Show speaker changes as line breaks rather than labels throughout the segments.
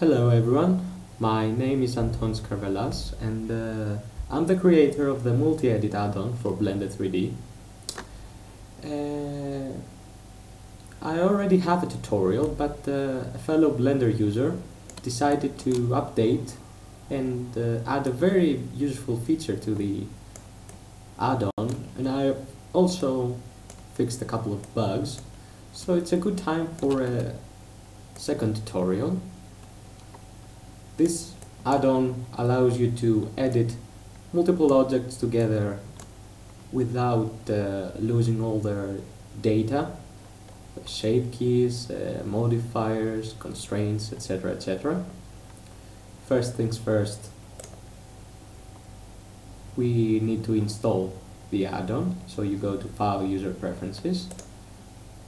Hello everyone, my name is Anton Scarvelas and uh, I'm the creator of the multi-edit add-on for Blender 3D. Uh, I already have a tutorial but uh, a fellow Blender user decided to update and uh, add a very useful feature to the add-on and I also fixed a couple of bugs so it's a good time for a second tutorial. This add-on allows you to edit multiple objects together without uh, losing all their data, shape keys, uh, modifiers, constraints, etc. etc. First things first, we need to install the add-on, so you go to File User Preferences,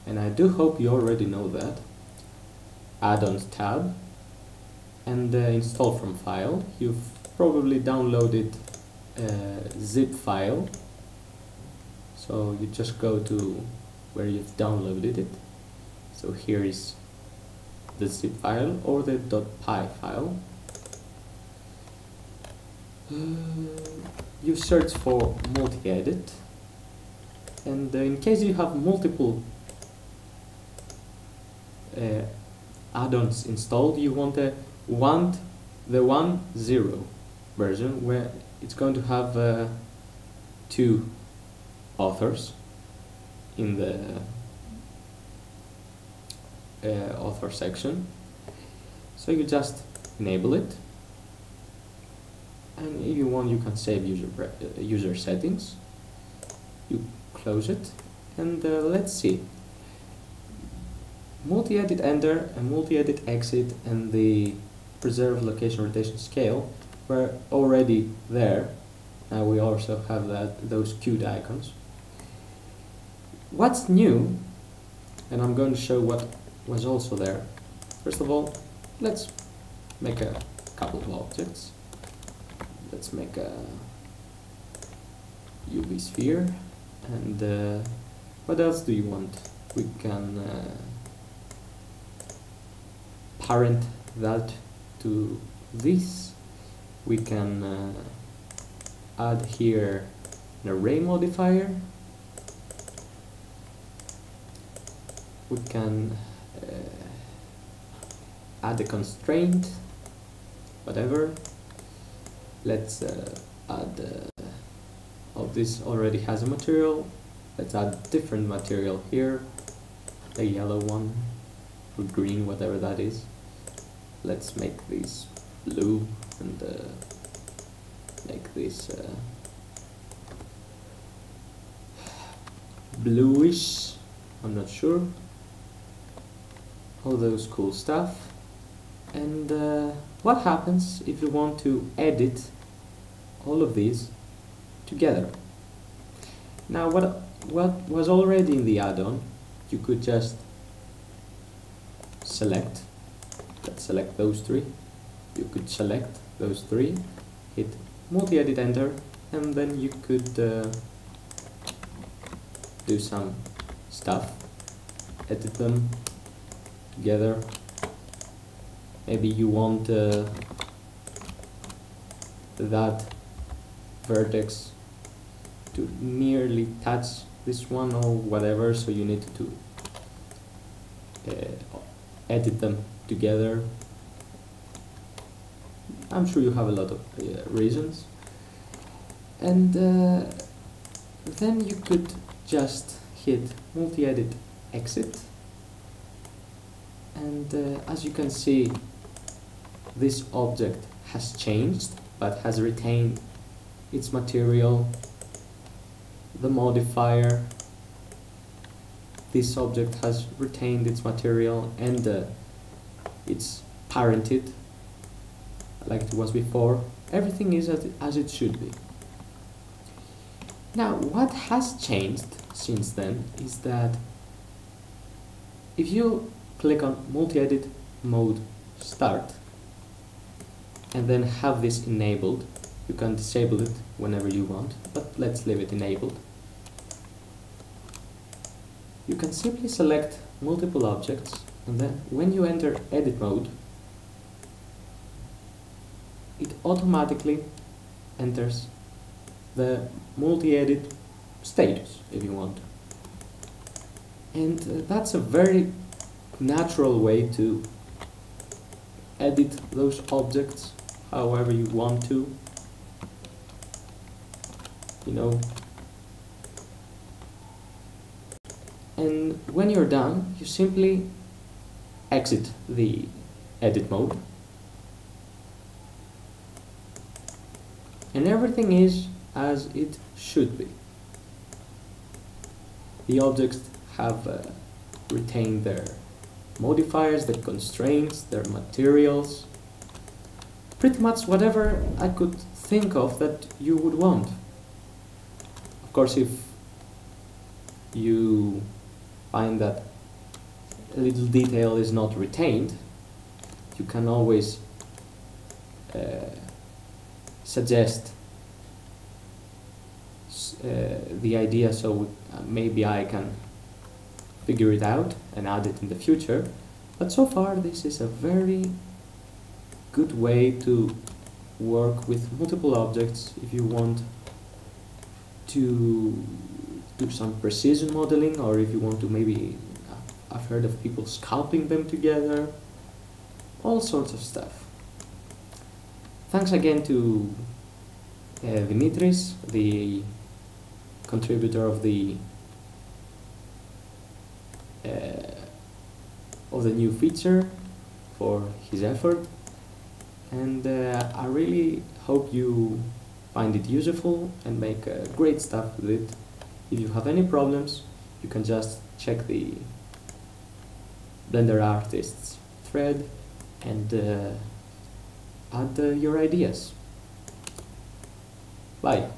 and I do hope you already know that. Add-ons tab, and uh, install from file. You've probably downloaded a zip file, so you just go to where you've downloaded it. So here is the zip file or the .py file. Uh, you search for multi-edit and uh, in case you have multiple uh, add-ons installed you want a want the one zero version where it's going to have uh, two authors in the uh, author section. So you just enable it. And if you want you can save user uh, user settings. You close it and uh, let's see. Multi-edit enter and multi-edit exit and the preserve location rotation scale we're already there. Now we also have that those cute icons. What's new and I'm going to show what was also there. First of all let's make a couple of objects. Let's make a UV sphere and uh, what else do you want? We can uh, parent that to this we can uh, add here an array modifier. We can uh, add a constraint whatever. Let's uh, add uh, oh this already has a material. Let's add different material here. The yellow one or green whatever that is let's make this blue and uh, make this uh, bluish. I'm not sure. All those cool stuff. And uh, what happens if you want to edit all of these together? Now what what was already in the add-on you could just select let's select those three. You could select those three hit multi-edit enter and then you could uh, do some stuff edit them together. Maybe you want uh, that vertex to nearly touch this one or whatever so you need to uh, edit them together. I'm sure you have a lot of uh, reasons. And uh, then you could just hit multi-edit exit. And uh, as you can see this object has changed but has retained its material. The modifier this object has retained its material and uh, it's parented like it was before. Everything is as, it should be. Now what has changed since then is that if you click on multi-edit mode start and then have this enabled you can disable it whenever you want but let's leave it enabled. You can simply select multiple objects and then when you enter edit mode it automatically enters the multi-edit status if you want. And uh, that's a very natural way to edit those objects however you want to. You know. And when you're done, you simply exit the edit mode. And everything is as it should be. The objects have uh, retained their modifiers, their constraints, their materials, pretty much whatever I could think of that you would want. Of course, if you find that little detail is not retained, you can always uh, suggest uh, the idea so uh, maybe I can figure it out and add it in the future. But so far this is a very good way to work with multiple objects if you want to do some precision modeling or if you want to maybe I've heard of people scalping them together. All sorts of stuff. Thanks again to uh, Dimitris the contributor of the uh, of the new feature for his effort. And uh, I really hope you find it useful and make uh, great stuff with it. If you have any problems, you can just check the Blender Artists thread and uh, add uh, your ideas. Bye.